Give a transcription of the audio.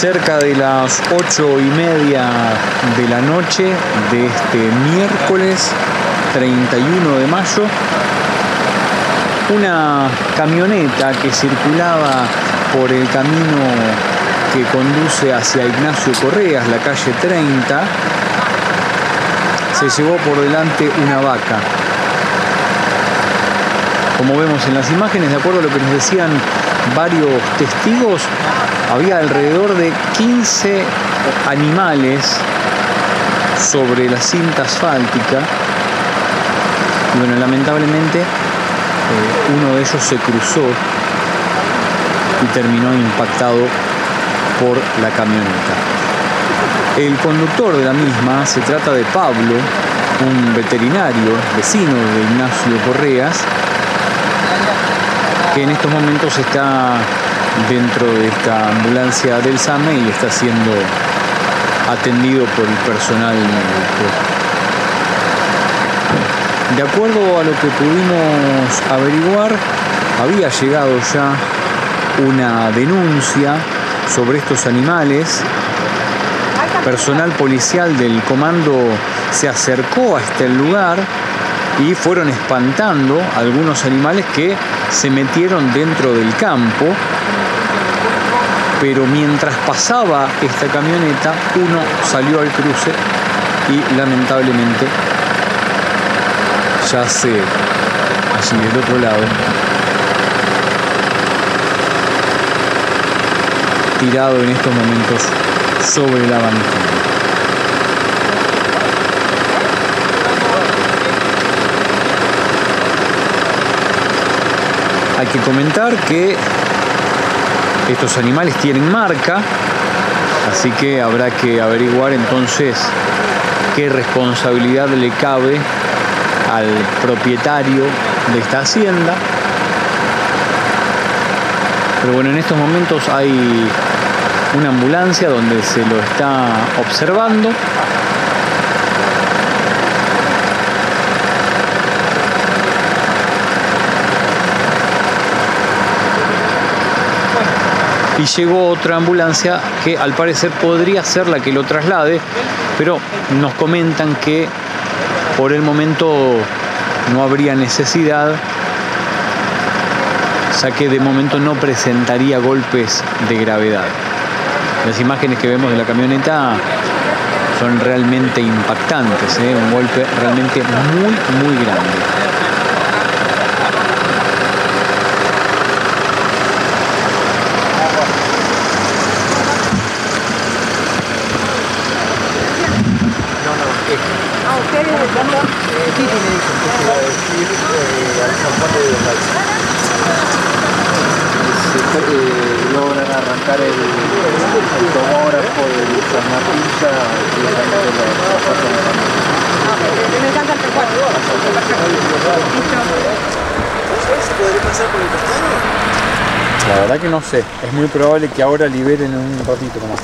cerca de las ocho y media de la noche de este miércoles 31 de mayo, una camioneta que circulaba por el camino que conduce hacia Ignacio Correas, la calle 30, se llevó por delante una vaca. Como vemos en las imágenes, de acuerdo a lo que nos decían varios testigos, había alrededor de 15 animales sobre la cinta asfáltica. Bueno, lamentablemente eh, uno de ellos se cruzó y terminó impactado por la camioneta. El conductor de la misma se trata de Pablo, un veterinario vecino de Ignacio Correas, que en estos momentos está dentro de esta ambulancia del SAME y está siendo atendido por el personal médico. De acuerdo a lo que pudimos averiguar, había llegado ya una denuncia sobre estos animales. Personal policial del comando se acercó a este lugar y fueron espantando algunos animales que se metieron dentro del campo. Pero mientras pasaba esta camioneta, uno salió al cruce y lamentablemente yace allí del otro lado, tirado en estos momentos sobre la banquina. Hay que comentar que estos animales tienen marca, así que habrá que averiguar entonces qué responsabilidad le cabe al propietario de esta hacienda. Pero bueno, en estos momentos hay una ambulancia donde se lo está observando. Y llegó otra ambulancia que al parecer podría ser la que lo traslade, pero nos comentan que por el momento no habría necesidad, ya que de momento no presentaría golpes de gravedad. Las imágenes que vemos de la camioneta son realmente impactantes, ¿eh? un golpe realmente muy, muy grande. Eso, entonces va a decir al Juan de. Se eh, logran arrancar el, el tomógrafo del San Martín ya directamente la zapato de la Me encanta el T4. ¿Sabes si podría pasar por el costado? La verdad que no sé, es muy probable que ahora liberen en un ratito nomás.